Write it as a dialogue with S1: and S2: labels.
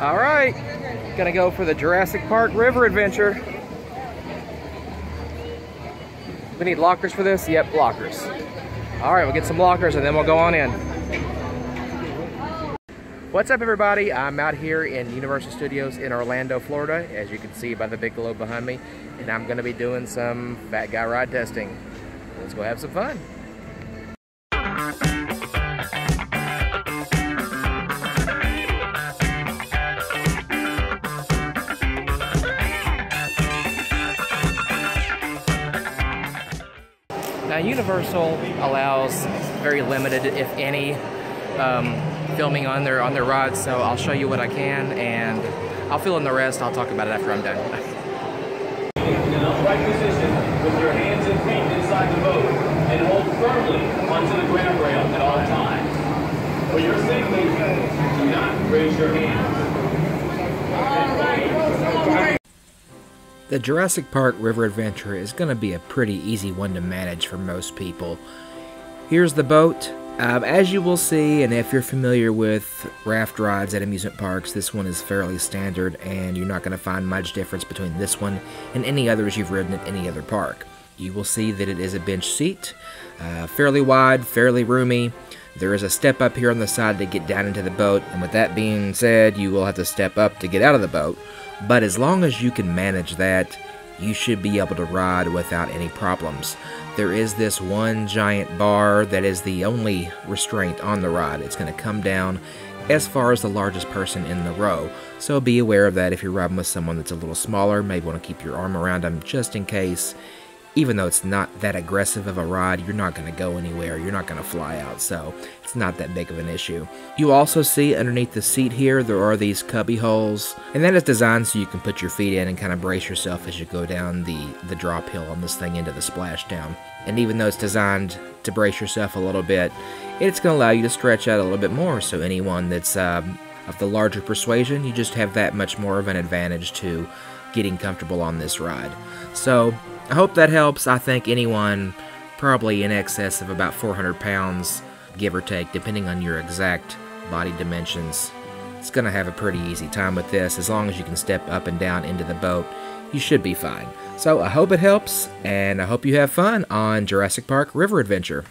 S1: All right, gonna go for the Jurassic Park River Adventure. We need lockers for this? Yep, lockers. All right, we'll get some lockers and then we'll go on in. What's up everybody? I'm out here in Universal Studios in Orlando, Florida, as you can see by the big globe behind me, and I'm gonna be doing some fat guy ride testing. Let's go have some fun. Now Universal allows very limited, if any, um, filming on their on their rides. So I'll show you what I can, and I'll fill in the rest. I'll talk about it after I'm done.
S2: in upright position with your hands and feet inside the boat and hold firmly onto the grab rail at all times. For your safety, do not raise your hands.
S1: The Jurassic Park River Adventure is going to be a pretty easy one to manage for most people. Here's the boat. Um, as you will see, and if you're familiar with raft rides at amusement parks, this one is fairly standard, and you're not going to find much difference between this one and any others you've ridden at any other park. You will see that it is a bench seat, uh, fairly wide, fairly roomy. There is a step up here on the side to get down into the boat, and with that being said, you will have to step up to get out of the boat. But as long as you can manage that, you should be able to ride without any problems. There is this one giant bar that is the only restraint on the ride. It's going to come down as far as the largest person in the row. So be aware of that if you're riding with someone that's a little smaller. Maybe want to keep your arm around them just in case even though it's not that aggressive of a ride, you're not going to go anywhere. You're not going to fly out, so it's not that big of an issue. You also see underneath the seat here, there are these cubby holes, and that is designed so you can put your feet in and kind of brace yourself as you go down the, the drop hill on this thing into the splashdown. And even though it's designed to brace yourself a little bit, it's going to allow you to stretch out a little bit more, so anyone that's um, of the larger persuasion, you just have that much more of an advantage to getting comfortable on this ride. So, I hope that helps. I think anyone probably in excess of about 400 pounds, give or take, depending on your exact body dimensions, is going to have a pretty easy time with this. As long as you can step up and down into the boat, you should be fine. So I hope it helps, and I hope you have fun on Jurassic Park River Adventure.